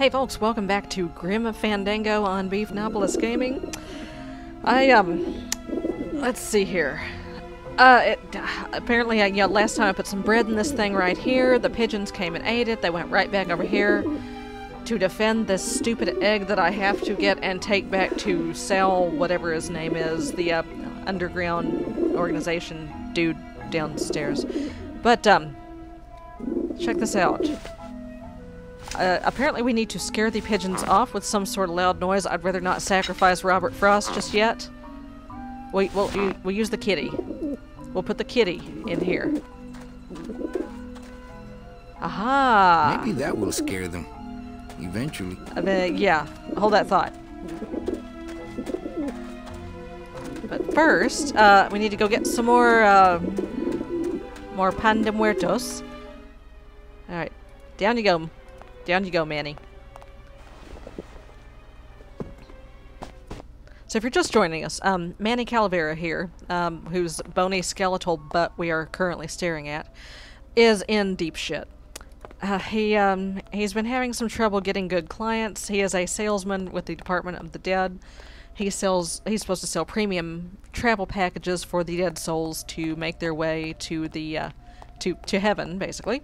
Hey folks, welcome back to Grim Fandango on Beefgnawpolis Gaming. I, um, let's see here. Uh, it, apparently, I, know, last time I put some bread in this thing right here, the pigeons came and ate it, they went right back over here to defend this stupid egg that I have to get and take back to sell whatever his name is, the, uh, underground organization dude downstairs. But, um, check this out. Uh, apparently we need to scare the pigeons off with some sort of loud noise. I'd rather not sacrifice Robert Frost just yet. We, we'll, we'll use the kitty. We'll put the kitty in here. Aha! Maybe that will scare them. Eventually. Uh, yeah, hold that thought. But first, uh, we need to go get some more, uh, more pan de muertos. Alright, down you go. Down you go, Manny. So if you're just joining us, um, Manny Calavera here, um, whose bony skeletal butt we are currently staring at, is in deep shit. Uh, he um, he's been having some trouble getting good clients. He is a salesman with the Department of the Dead. He sells. He's supposed to sell premium travel packages for the dead souls to make their way to the uh, to to heaven, basically.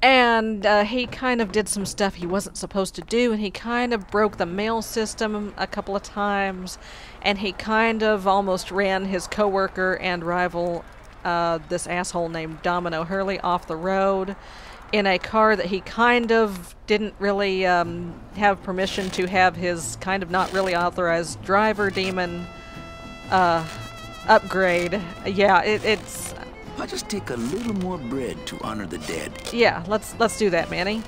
And uh, he kind of did some stuff he wasn't supposed to do, and he kind of broke the mail system a couple of times, and he kind of almost ran his coworker and rival, uh, this asshole named Domino Hurley, off the road in a car that he kind of didn't really um, have permission to have his kind of not really authorized driver demon uh, upgrade. Yeah, it, it's I'll just take a little more bread to honor the dead. Yeah, let's let's do that, Manny.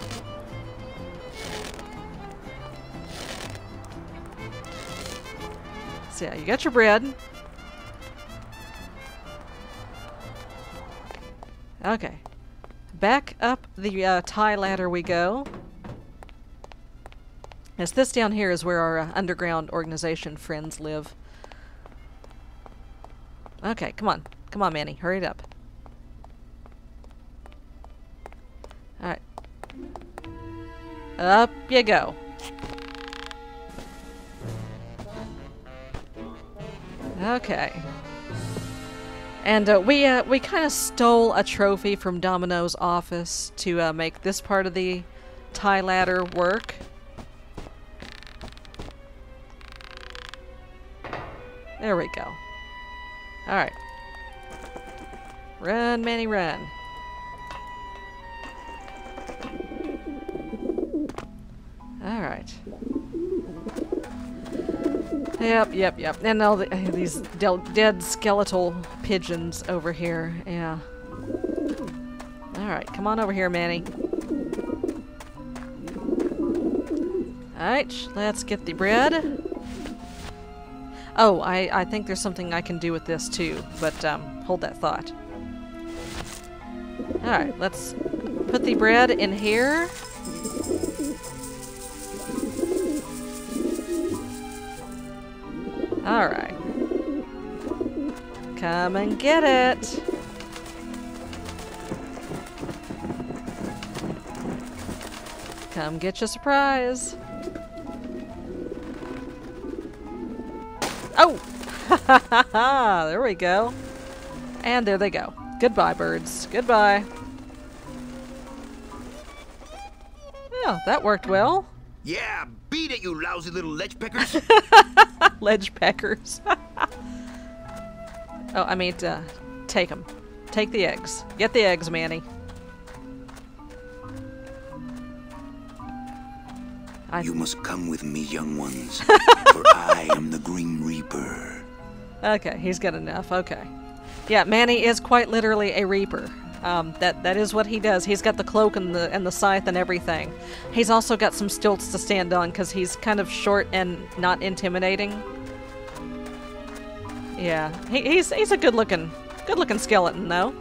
So yeah, you got your bread. Okay. Back up the uh, tie ladder we go. Yes, this down here is where our uh, underground organization friends live. Okay, come on. Come on, Manny. Hurry it up. Up you go. Okay. And uh, we uh, we kind of stole a trophy from Domino's office to uh, make this part of the tie ladder work. Yep, yep, yep. And all the, these dead skeletal pigeons over here. Yeah. Alright, come on over here, Manny. Alright, let's get the bread. Oh, I, I think there's something I can do with this too, but um, hold that thought. Alright, let's put the bread in here. Come and get it. Come get your surprise. Oh! there we go. And there they go. Goodbye, birds. Goodbye. Yeah, that worked well. Yeah, beat it, you lousy little ledge peckers. ledge peckers. oh, I mean, uh, take them. Take the eggs. Get the eggs, Manny. I... You must come with me, young ones, for I am the Green Reaper. Okay, he's got enough. Okay. Yeah, Manny is quite literally a Reaper. Um, that that is what he does. He's got the cloak and the and the scythe and everything. He's also got some stilts to stand on because he's kind of short and not intimidating. Yeah, he, he's he's a good looking good looking skeleton though.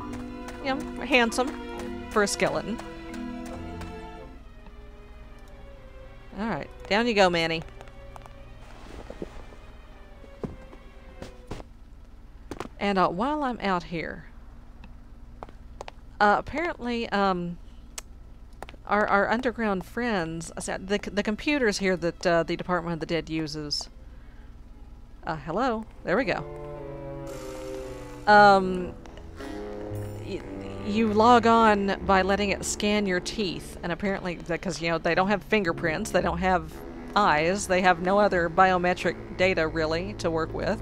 Yeah, handsome for a skeleton. All right, down you go, Manny. And uh, while I'm out here, uh, apparently, um, our, our underground friends, uh, the, the computers here that uh, the Department of the Dead uses. Uh, hello? There we go. Um, you log on by letting it scan your teeth, and apparently, because, you know, they don't have fingerprints, they don't have eyes, they have no other biometric data, really, to work with,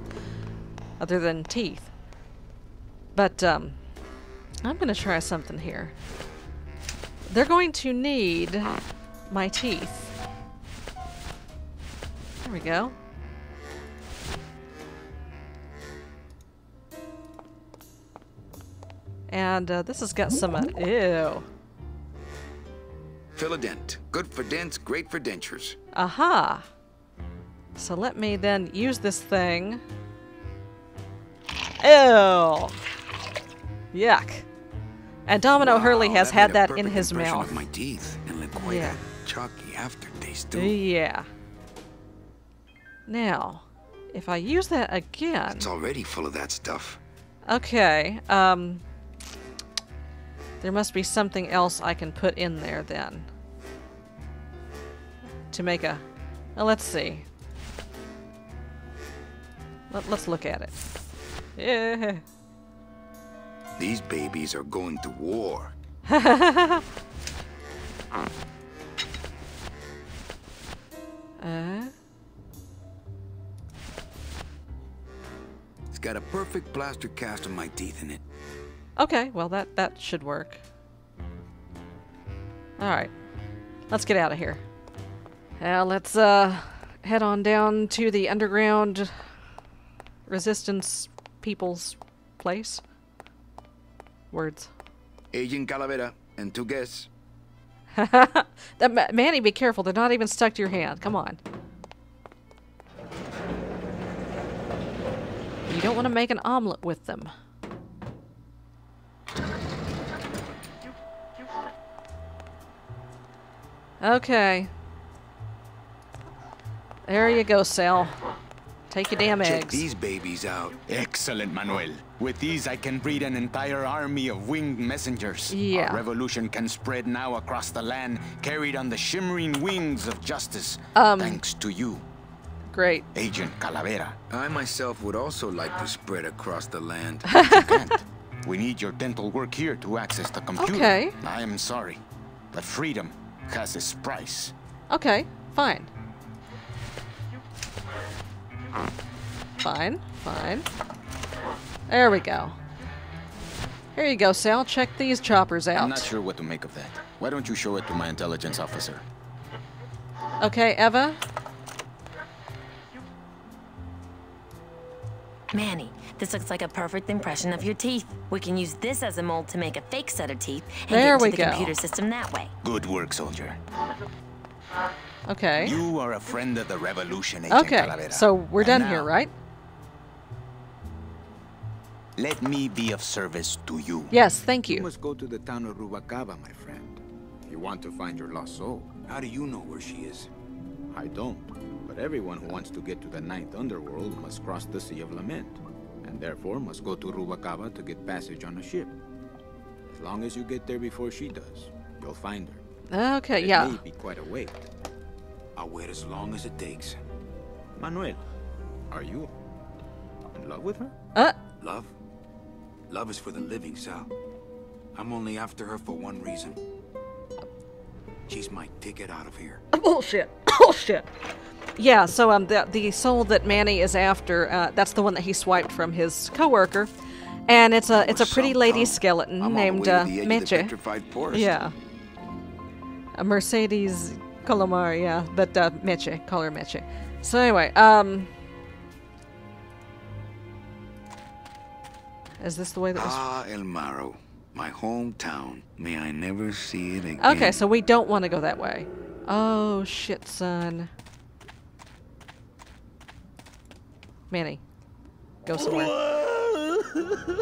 other than teeth. But, um, I'm gonna try something here. They're going to need my teeth. There we go. And uh, this has got some. Uh, ew. Philodent. Good for dents, great for dentures. Aha! So let me then use this thing. Ew! Yuck. And Domino Wow, Hurley has that had that in his mouth. Of my teeth and left quite Yeah. chalky aftertaste too. Yeah. Now, if I use that again. It's already full of that stuff. Okay, um. There must be something else I can put in there then. To make a. Well, let's see. Let, let's look at it. Yeah. These babies are going to war. Uh, It's got a perfect plaster cast of my teeth in it. Okay, well, that, that should work. Alright. Let's get out of here. Now, let's, uh, head on down to the underground resistance people's place. Words. Agent Calavera and two guests. That, Manny, be careful. They're not even stuck to your hand. Come on. You don't want to make an omelet with them. Okay. There you go, Sal. Take your damn Check eggs. these babies out. Excellent, Manuel. With these, I can breed an entire army of winged messengers. Yeah. Our revolution can spread now across the land, carried on the shimmering wings of justice. Um. Thanks to you, Great. Agent Calavera. I myself would also like to spread across the land. You can't. We need your dental work here to access the computer. Okay. I am sorry, but freedom has its price. Okay, fine. Fine, fine. There we go. Here you go, Sal. Check these choppers out. I'm not sure what to make of that. Why don't you show it to my intelligence officer? Okay, Eva? Manny, this looks like a perfect impression of your teeth. We can use this as a mold to make a fake set of teeth and There get into we the go. computer system that way. Good work, soldier. Okay. You are a friend of the revolution, Agent Okay, Calavera. so we're And done here, right? Let me be of service to you. Yes, thank You you. must go to the town of Rubacava, my friend. If you want to find your lost soul. How do you know where she is? I don't. But everyone who wants to get to the ninth underworld must cross the Sea of Lament. And therefore must go to Rubacava to get passage on a ship. As long as you get there before she does, you'll find her. Okay, It yeah. may be quite a wait. I'll wait as long as it takes. Manuel, are you in love with her? Uh, Love? Love is for the living, Sal. I'm only after her for one reason. She's my ticket out of here. bullshit. Bullshit. Yeah, so um, the, the soul that Manny is after, uh, that's the one that he swiped from his coworker. And it's a it's a pretty lady skeleton I'm named uh, the edge of the Meche. Yeah. A Mercedes Colomar, yeah, but uh, Meche, call her Meche. So anyway, um, is this the way that was? Ah, El Marrow. My hometown. May I never see it again. Okay, so we don't want to go that way. Oh shit, son. Manny, go somewhere.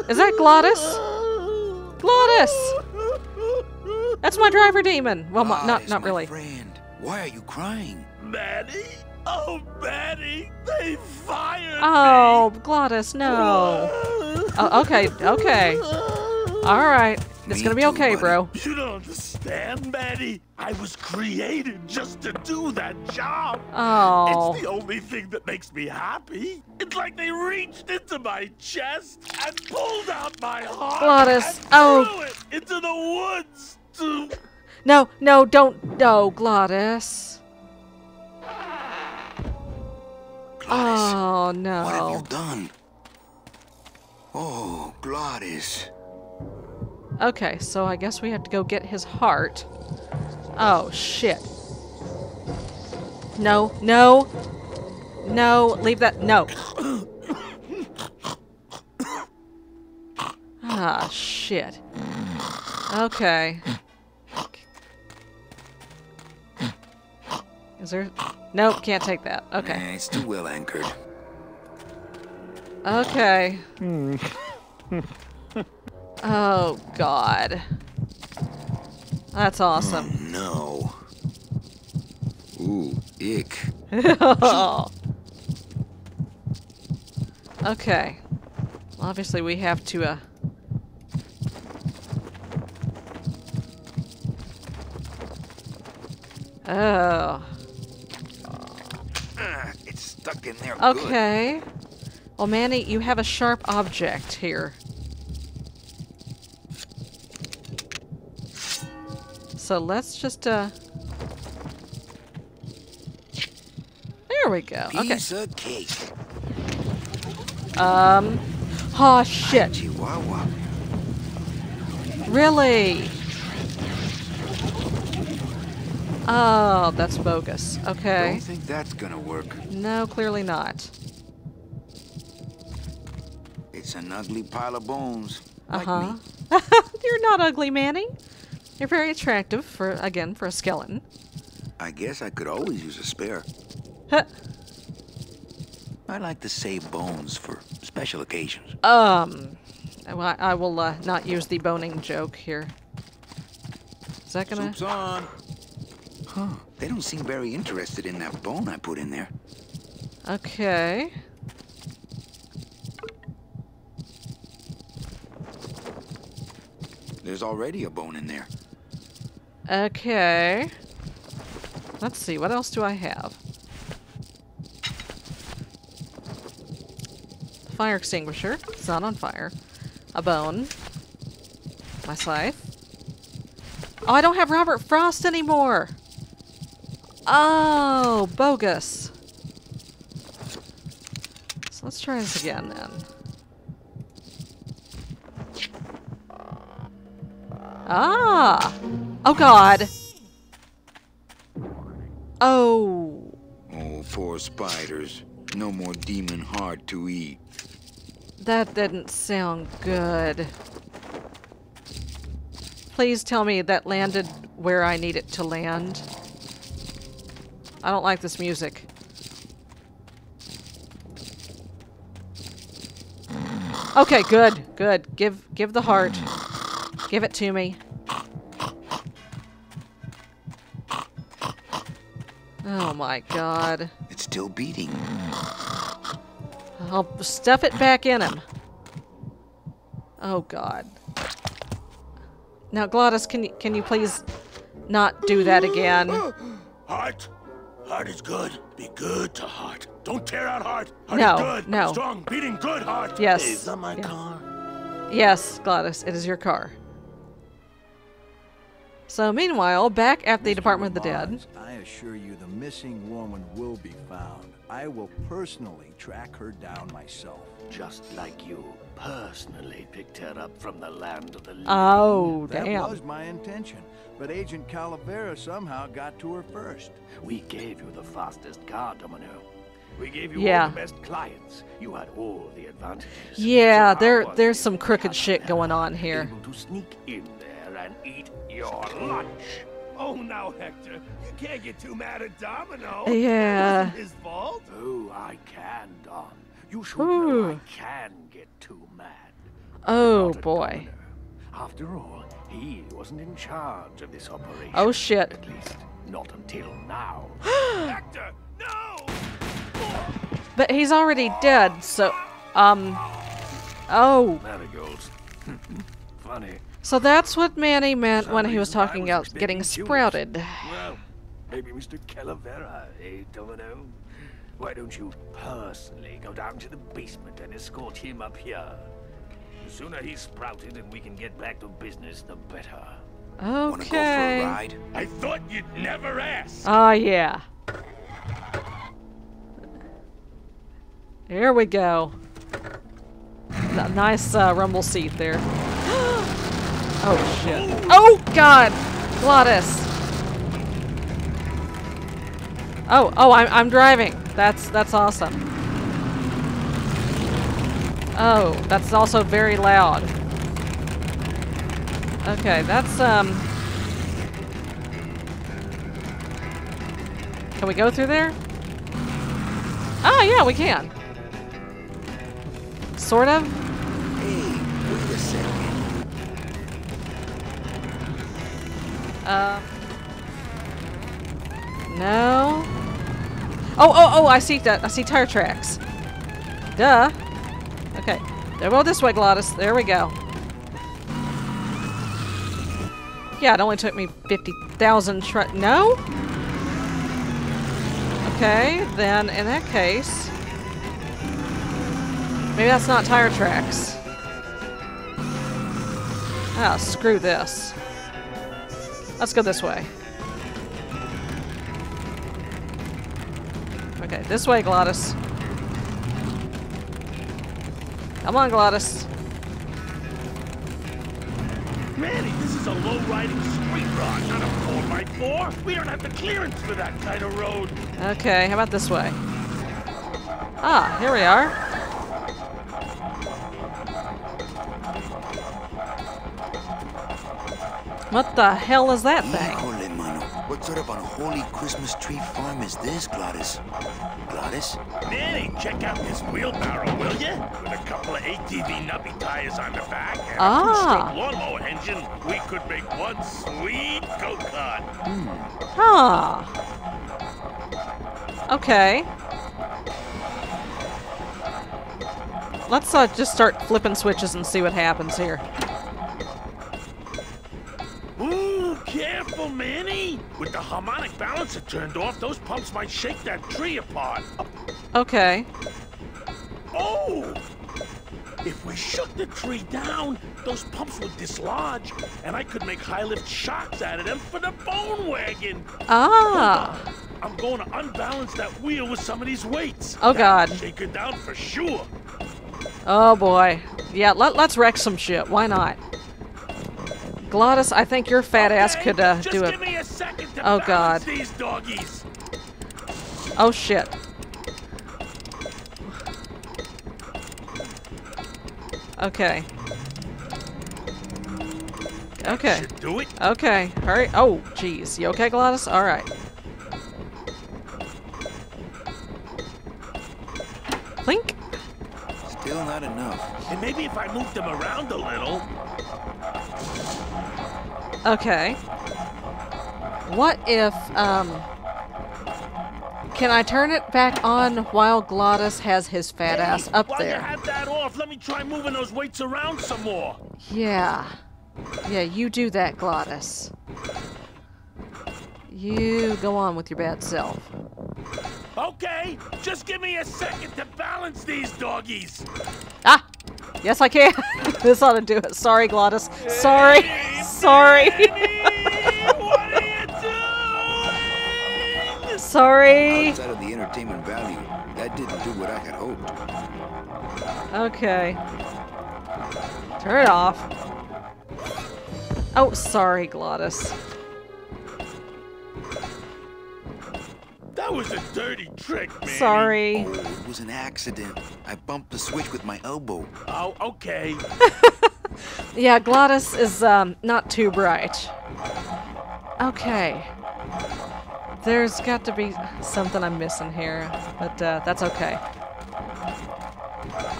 Is that Glottis? Glottis! That's my driver demon. Well, mo- Ah, not it's not my really. friend. Why are you crying? Manny? Oh, Manny! They fired Oh, Glottis, no. Oh, okay, okay. All right, it's Me gonna be okay, buddy. bro. You don't understand. Understand, Manny? I was created just to do that job. Oh. It's the only thing that makes me happy. It's like they reached into my chest and pulled out my heart Glottis, and oh. threw it into the woods to No, no, don't. No, Glottis. Glottis, Oh, no. what have you done? Oh, Glottis. Okay, so I guess we have to go get his heart. Oh, shit. No, no. No, leave that. No. Ah, shit. Okay. Is there. Nope, can't take that. Okay. Eh, it's too well anchored. Okay. oh, God. That's awesome. No. Ooh, ick. okay. Obviously, we have to, uh. Oh. Ah, it's stuck in there good. Okay. Well, Manny, you have a sharp object here. So let's just, uh. There we go. Okay. Piece of cake. Um. Oh, shit. Chihuahua. Really? Oh, that's bogus. Okay. Don't think that's gonna work. No, clearly not. It's an ugly pile of bones. Uh-huh. me. You're not ugly, Manny. You're very attractive for again for a skeleton. I guess I could always use a spare. Huh. I like to save bones for special occasions. Um, I, I will uh, not use the boning joke here. Is that gonna? Soup's on. Huh. They don't seem very interested in that bone I put in there. Okay. There's already a bone in there. Okay. Let's see. What else do I have? Fire extinguisher. It's not on fire. A bone. My scythe. Oh, I don't have Robert Frost anymore. Oh, bogus. So let's try this again then. Ah! Oh god! Oh. Oh, poor spiders. No more demon heart to eat. That didn't sound good. Please tell me that landed where I need it to land. I don't like this music. Okay, good, good. Give give the heart. Give it to me. My god. It's still beating. I'll stuff it back in him. Oh god. Now Glottis, can you can you please not do that again? Heart. Heart is good. Be good to heart. Don't tear out heart. Heart No, is good. no. Strong, beating good heart. Yes, Hey, is that my yeah. car? Yes, Glottis, it is your car. So meanwhile, back at the Department of the Dead. Mars, I assure you the missing woman will be found. I will personally track her down myself. Just like you personally picked her up from the land of the living. Oh, That was my intention, but Agent Calavera somehow got to her first. We gave you the fastest car, Domino. We gave you Yeah. all the best clients. You had all the advantages. Yeah, So there there's some crooked shit going on here. Able to sneak in there and eat your lunch. Oh, now, Hector, you can't get too mad at Domino. Yeah. His fault. Oh, I can, Don. You should Ooh. know I can get too mad. Oh boy. Domino. After all, he wasn't in charge of this operation. Oh shit. At least, not until now. Hector, no! But he's already dead, so um Oh, Marigolds. funny. So that's what Manny meant when he was talking was about getting Jewish. sprouted. Well, maybe Mr. Calavera, eh, Domino? Why don't you personally go down to the basement and escort him up here? The sooner he's sprouted and we can get back to business, the better. Wanna go for Okay. a ride? I thought you'd never ask. Oh, yeah. Here we go. N- nice uh, rumble seat there. Oh, shit. Oh, God! Glottis! Oh, oh, I'm, I'm driving. That's, that's awesome. Oh, that's also very loud. Okay, that's, um... Can we go through there? Ah, yeah, we can. Sort of. Hey, wait a second. Uh. No. Oh, oh, oh! I see that. I see tire tracks. Duh. Okay. They'll go this way, Glottis. There we go. Yeah, it only took me 50,000 tri- No? Okay, then in that case... Maybe that's not tire tracks. Ah, screw this. Let's go this way. Okay, this way, Glottis. Come on, Glottis. Manny, this is a low-riding street rod, not a 4x4. We don't have the clearance for that kind of road. Okay, how about this way? Ah, here we are. What the hell is that thing? Híjole, mano. What sort of unholy Christmas tree farm is this, Glottis? Glottis? Manny, check out this wheelbarrow, will you? With a couple of ATV nubby tires on the back and Ah. a two-stroke lawnmower engine, we could make one sweet go-kart. Huh. Okay. Let's uh, just start flipping switches and see what happens here. The harmonic balancer turned off, those pumps might shake that tree apart. Okay. Oh! If we shook the tree down, those pumps would dislodge, and I could make high-lift shocks out of them for the bone wagon. Ah. I'm going to unbalance that wheel with some of these weights. Oh, God. Shake it down for sure. Oh boy. Yeah, let, let's wreck some shit. Why not? Glottis, I think your fat ass could uh, do it. Oh, God. these doggies. Oh shit. Okay. Okay. Should do it. Okay. Hurry. Oh, jeez. You okay, Glottis? All right. Clink. Still not enough. And maybe if I move them around a little. Okay. What if, um... Can I turn it back on while Glottis has his fat Hey, ass up while you there? have that off, let me try moving those weights around some more. Yeah. Yeah, you do that, Glottis. You go on with your bad self. Okay, just give me a second to balance these doggies. Ah! Yes, I can. this ought to do it. Sorry, Glottis. Sorry. Sorry. Sorry. Outside of the entertainment value, that didn't do what I had hoped. Okay. Turn it off. Oh, sorry, Glottis. That was a dirty trick, man. Sorry. Oh, it was an accident. I bumped the switch with my elbow. Oh, okay. Yeah, Glottis is um not too bright. Okay. There's got to be something I'm missing here, but uh, that's okay.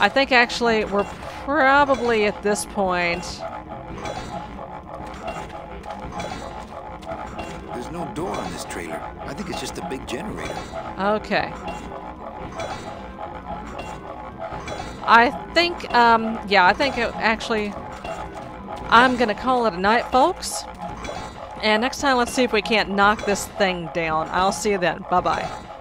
I think actually we're probably at this point. There's no door on this trailer. I think it's just a big generator. Okay. I think, um, yeah, I think it actually. I'm gonna call it a night, folks. And next time, let's see if we can't knock this thing down. I'll see you then. Bye bye.